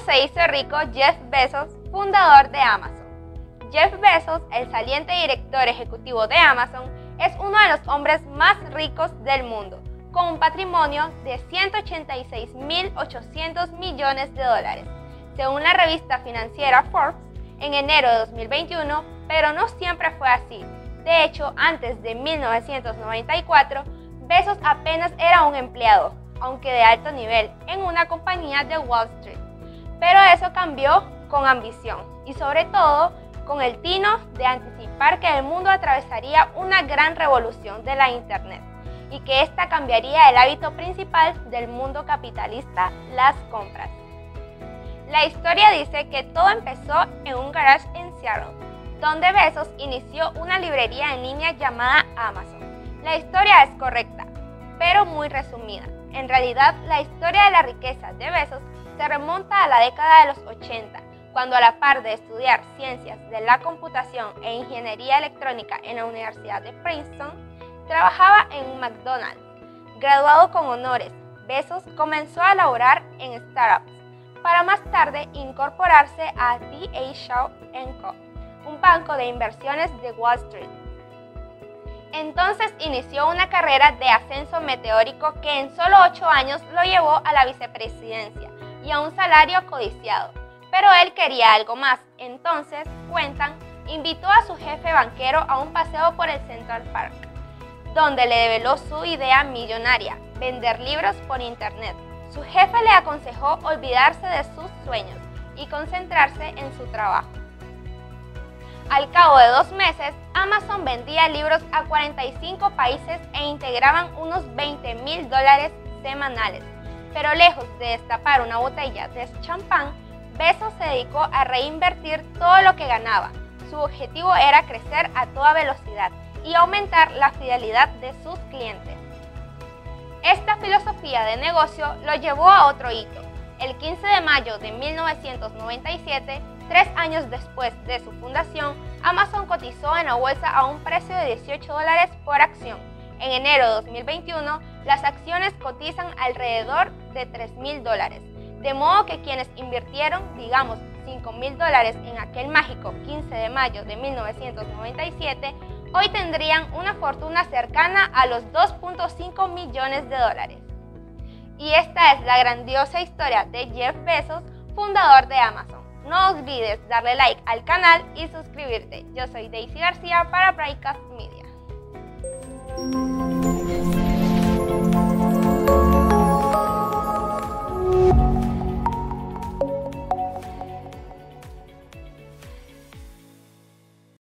se hizo rico Jeff Bezos, fundador de Amazon? Jeff Bezos, el saliente director ejecutivo de Amazon, es uno de los hombres más ricos del mundo, con un patrimonio de 186.800 millones de dólares, según la revista financiera Forbes, en enero de 2021, pero no siempre fue así. De hecho, antes de 1994, Bezos apenas era un empleado, aunque de alto nivel, en una compañía de Wall Street. Pero eso cambió con ambición y sobre todo con el tino de anticipar que el mundo atravesaría una gran revolución de la Internet y que esta cambiaría el hábito principal del mundo capitalista, las compras. La historia dice que todo empezó en un garage en Seattle, donde Bezos inició una librería en línea llamada Amazon. La historia es correcta, pero muy resumida. En realidad, la historia de la riqueza de Bezos se remonta a la década de los 80, cuando a la par de estudiar ciencias de la computación e ingeniería electrónica en la Universidad de Princeton, trabajaba en un McDonald's. Graduado con honores, Bezos comenzó a laborar en startups, para más tarde incorporarse a D.A. Shaw Co., un banco de inversiones de Wall Street. Entonces inició una carrera de ascenso meteórico que en solo ocho años lo llevó a la vicepresidencia y a un salario codiciado. Pero él quería algo más, entonces, cuentan, invitó a su jefe banquero a un paseo por el Central Park, donde le develó su idea millonaria, vender libros por internet. Su jefe le aconsejó olvidarse de sus sueños y concentrarse en su trabajo. Al cabo de dos meses, Amazon vendía libros a 45 países e integraban unos 20 mil dólares semanales. Pero lejos de destapar una botella de champán, Bezos se dedicó a reinvertir todo lo que ganaba. Su objetivo era crecer a toda velocidad y aumentar la fidelidad de sus clientes. Esta filosofía de negocio lo llevó a otro hito. El 15 de mayo de 1997, tres años después de su fundación, Amazon cotizó en la bolsa a un precio de 18 dólares por acción. En enero de 2021, las acciones cotizan alrededor de 3 mil dólares. De modo que quienes invirtieron, digamos, 5 mil dólares en aquel mágico 15 de mayo de 1997, hoy tendrían una fortuna cercana a los 2.5 millones de dólares. Y esta es la grandiosa historia de Jeff Bezos, fundador de Amazon. No olvides darle like al canal y suscribirte. Yo soy Daisy García para Brightcast Media.